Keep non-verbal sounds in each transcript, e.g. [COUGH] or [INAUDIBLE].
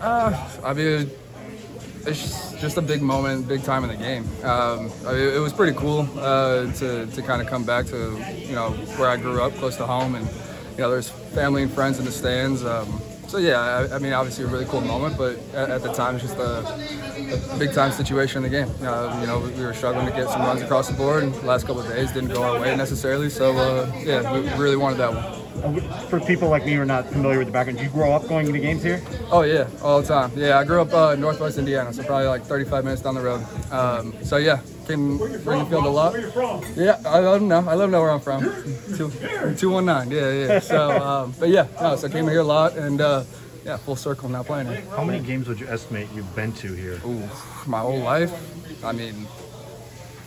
Uh, I mean, it's just a big moment, big time in the game. Um, I mean, it was pretty cool uh, to, to kind of come back to you know where I grew up, close to home, and you know there's family and friends in the stands. Um, so yeah, I, I, mean, obviously a really cool moment, but at, at the time, it's just a, a, big time situation in the game. Uh, you know, we were struggling to get some runs across the board, and the last couple of days didn't go our way necessarily. So uh, yeah, we really wanted that one for people like me who are not familiar with the background, did you grow up going to games here? Oh yeah, all the time. Yeah, I grew up uh, Northwest Indiana, so probably like 35 minutes down the road. Um, so yeah, came Wrigley Field a lot. Where you from? Yeah, I don't know. I let them know where I'm from. Two, 219. Yeah, yeah. So, um, but yeah, no, so I came here a lot and. Uh, yeah, full circle now playing here. How many games would you estimate you've been to here? Ooh, my whole life. I mean,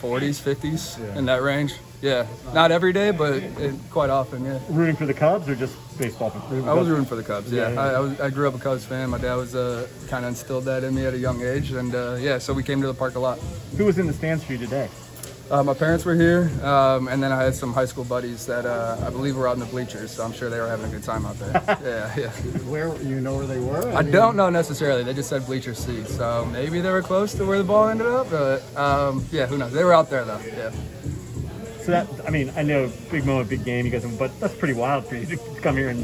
40s, 50s, yeah. in that range. Yeah, not every day, but it, quite often. Yeah. Rooting for the Cubs or just baseball? I was rooting for the Cubs. Yeah, yeah, yeah. I, I, was, I, grew up a Cubs fan. My dad was uh, kind of instilled that in me at a young age, and uh, yeah, so we came to the park a lot. Who was in the stands for you today? Uh, my parents were here, um, and then I had some high school buddies that uh, I believe were out in the bleachers, so I'm sure they were having a good time out there. [LAUGHS] yeah, yeah. Where you know where they were? I, I mean... don't know necessarily. They just said bleacher seats, so maybe they were close to where the ball ended up. But um, yeah, who knows? They were out there though. Yeah. So that I mean, I know big moment, big game, you guys, but that's pretty wild for you to come here and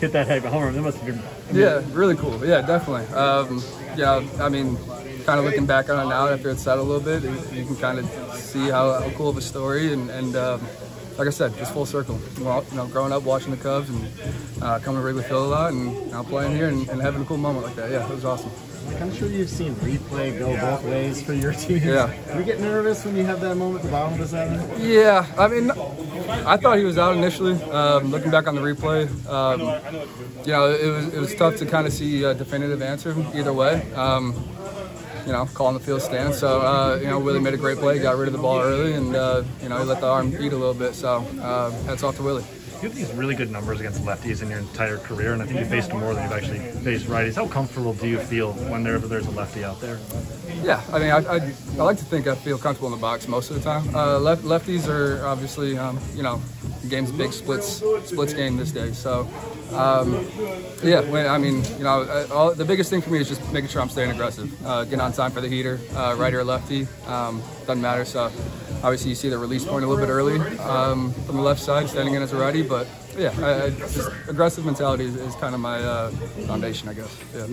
hit that heavy home run. That must have been. I mean, yeah, really cool. Yeah, definitely. Um, yeah, I mean kind of looking back on it now after it's set a little bit, you can kind of see how, how cool of a story and, and um, like I said, just full circle. Well, you know, growing up watching the Cubs and uh, coming to Wrigley Field a lot, and now playing here and, and, having a cool moment like that. Yeah, it was awesome. I'm sure you've seen replay go both ways for your team. Yeah. Do you get nervous when you have that moment at the bottom of the seventh? Yeah, I mean, I thought he was out initially. Um, looking back on the replay, um, you know, it was it was tough to kind of see a definitive answer either way. Um, you know, calling the field stand. So, uh, you know, Willie made a great play, got rid of the ball early, and, uh, you know, he let the arm beat a little bit. So, uh, hats off to Willie. You have these really good numbers against lefties in your entire career, and I think you faced more than you've actually faced righties. How comfortable do you feel whenever there's a lefty out there? Yeah, I mean, I, I, I like to think I feel comfortable in the box most of the time. Uh, left, lefties are obviously, um, you know, game's a big splits splits game this day. So, um, yeah, when, I mean, you know, uh, all, the biggest thing for me is just making sure I'm staying aggressive, uh, getting on time for the heater, uh, righty or lefty, um, doesn't matter. So, obviously, you see the release point a little bit early um, from the left side, standing in as a righty, but yeah, I, I just aggressive mentality is, is kind of my uh, foundation, I guess. Yeah.